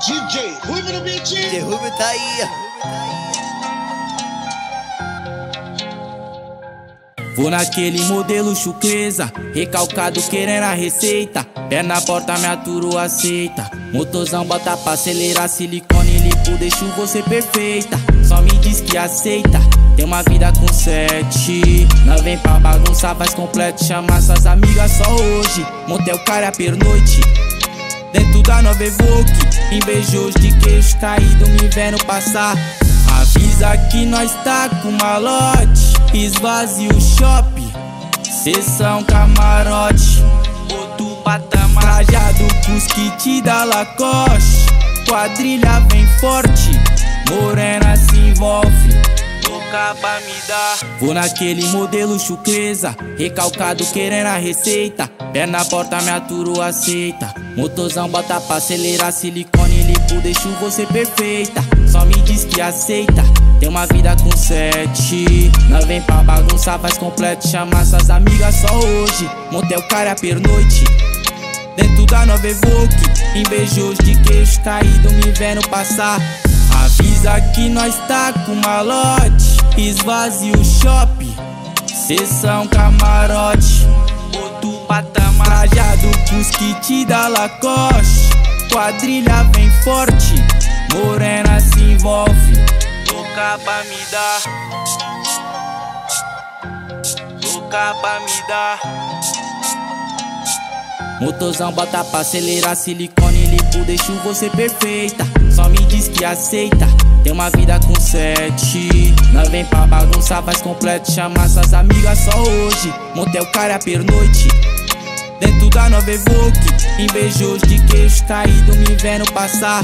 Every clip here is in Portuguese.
DJ Ruivo no beat. DJ Ruivo tá aí. Vou naquele modelo chucreza, recalcado querendo a receita. Pé na porta, me aturo, aceita. Motorzão bota pra acelerar, silicone limpo, deixo você perfeita. Só me diz que aceita, tem uma vida com sete. Não vem pra bagunçar, faz completo, chama suas amigas só hoje. Motel cara pernoite. Dentro da nova Evoque Invejoso de queixo caído me vendo passar. Avisa que nós tá com malote Esvazia o shopping. Sessão camarote Outro patamar. Trajado com os kits da Lacoste Quadrilha vem forte. Morena me. Vou naquele modelo chucreza, recalcado querendo a receita. Pé na porta, me aturo, aceita. Motorzão bota pra acelerar, silicone limpo, deixo você perfeita. Só me diz que aceita. Tem uma vida com sete. Não vem pra bagunçar, faz completo. Chama suas amigas só hoje. Motel cara pernoite. Dentro da nova Evoque, invejoso de queixo caído, me vendo passar. Avisa que nós tá com malote Esvazia o shopping. Sessão camarote. Outro patamar. Trajado com os kits da Lacoste. Quadrilha vem forte. Morena se envolve. Louca pra me dar. Louca pra me dar. Motorzão bota pra acelerar, silicone limpo, deixo você perfeita. Só me diz que aceita, tem uma vida com sete. Não vem pra bagunçar, faz completo, chama suas amigas só hoje. Motel cara pernoite. Dentro da nova Evoque, invejoso de queixo caído, me vendo passar.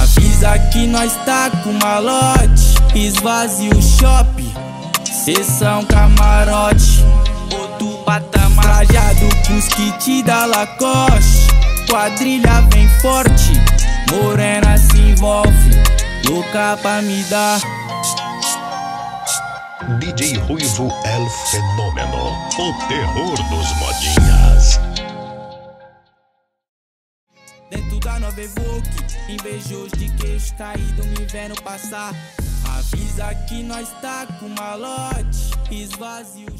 Avisa que nós tá com malote, esvazia o shopping, sessão camarote. Outro patamar Trajado com os kits da Lacoste Quadrilha vem forte Morena se envolve Louca pra me dar DJ Ruivo El Fenômeno O terror dos modinhas. Dentro da nova Evoque Invejoso de queixo caído me vendo passar Avisa que nós tá com malote Esvazia o